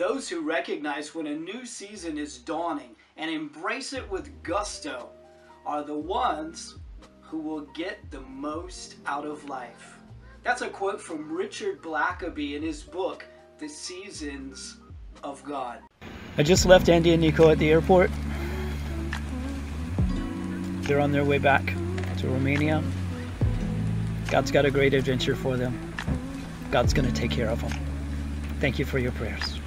Those who recognize when a new season is dawning and embrace it with gusto are the ones who will get the most out of life. That's a quote from Richard Blackaby in his book, The Seasons of God. I just left Andy and Nico at the airport. They're on their way back to Romania. God's got a great adventure for them. God's going to take care of them. Thank you for your prayers.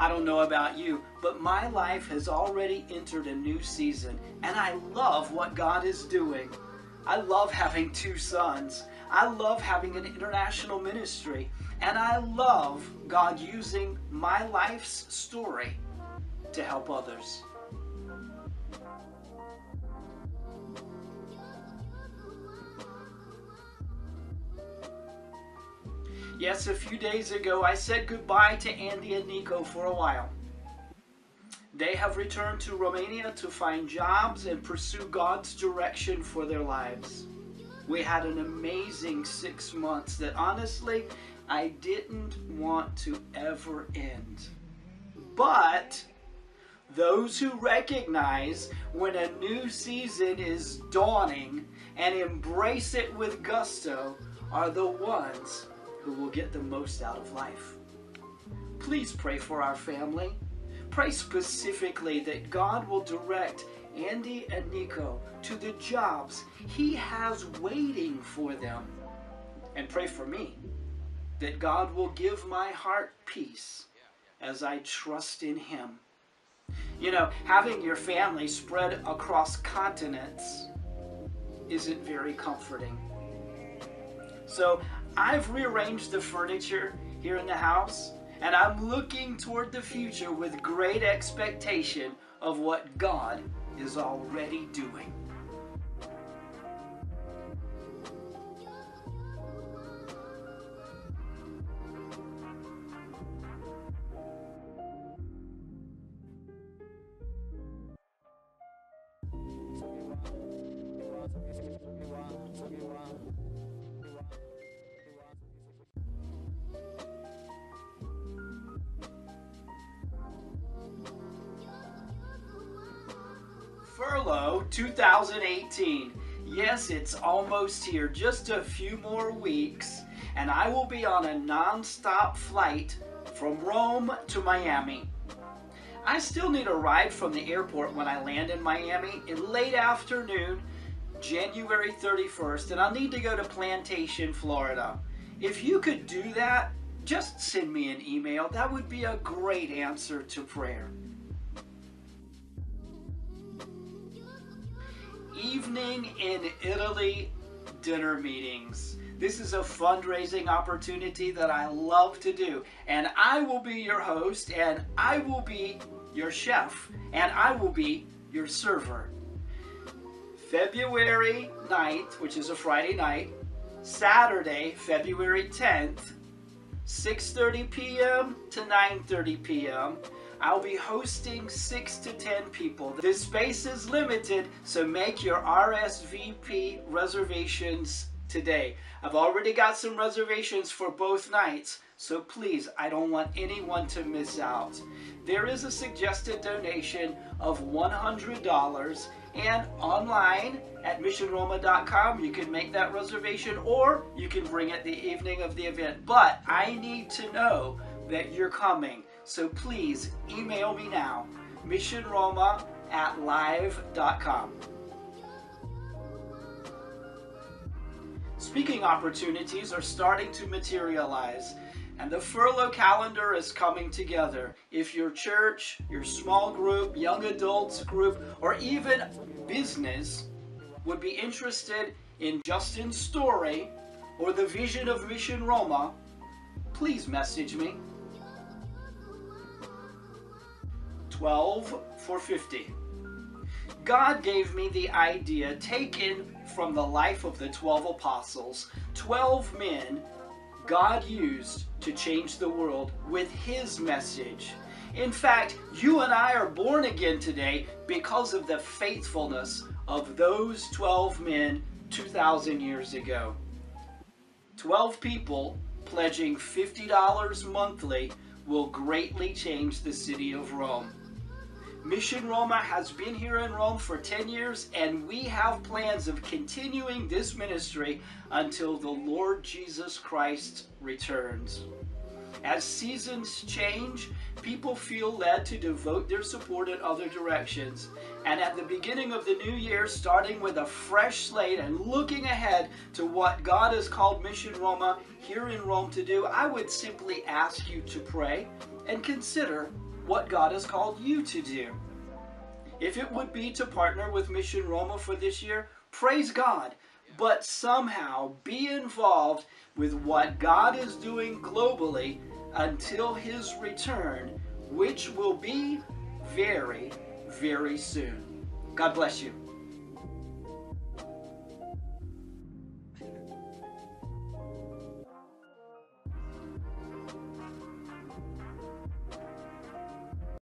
I don't know about you, but my life has already entered a new season, and I love what God is doing. I love having two sons. I love having an international ministry, and I love God using my life's story to help others. Yes, a few days ago I said goodbye to Andy and Nico for a while. They have returned to Romania to find jobs and pursue God's direction for their lives. We had an amazing six months that honestly I didn't want to ever end. But those who recognize when a new season is dawning and embrace it with gusto are the ones who will get the most out of life. Please pray for our family. Pray specifically that God will direct Andy and Nico to the jobs He has waiting for them. And pray for me that God will give my heart peace as I trust in Him. You know, having your family spread across continents isn't very comforting. So I've rearranged the furniture here in the house, and I'm looking toward the future with great expectation of what God is already doing. Furlough 2018. Yes, it's almost here, just a few more weeks, and I will be on a non-stop flight from Rome to Miami. I still need a ride from the airport when I land in Miami in late afternoon, January 31st, and I'll need to go to Plantation, Florida. If you could do that, just send me an email. That would be a great answer to prayer. Evening in Italy dinner meetings. This is a fundraising opportunity that I love to do. And I will be your host, and I will be your chef, and I will be your server. February 9th, which is a Friday night, Saturday, February 10th, 6:30 p.m. to 9:30 p.m. I'll be hosting 6 to 10 people. This space is limited, so make your RSVP reservations today. I've already got some reservations for both nights, so please, I don't want anyone to miss out. There is a suggested donation of $100 and online at missionroma.com you can make that reservation or you can bring it the evening of the event. But I need to know that you're coming. So please email me now, missionroma at live.com. Speaking opportunities are starting to materialize and the furlough calendar is coming together. If your church, your small group, young adults group, or even business would be interested in Justin's story or the vision of Mission Roma, please message me. 12 for 50. God gave me the idea taken from the life of the 12 apostles, 12 men God used to change the world with His message. In fact, you and I are born again today because of the faithfulness of those 12 men 2,000 years ago. 12 people pledging $50 monthly will greatly change the city of Rome. Mission Roma has been here in Rome for 10 years, and we have plans of continuing this ministry until the Lord Jesus Christ returns. As seasons change, people feel led to devote their support in other directions. And at the beginning of the new year, starting with a fresh slate and looking ahead to what God has called Mission Roma here in Rome to do, I would simply ask you to pray and consider what God has called you to do. If it would be to partner with Mission Roma for this year, praise God. But somehow be involved with what God is doing globally until His return, which will be very, very soon. God bless you.